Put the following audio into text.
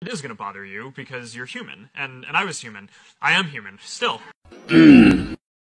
it is going to bother you because you're human, and and I was human. I am human still. Hmm.